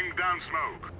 Laying down smoke.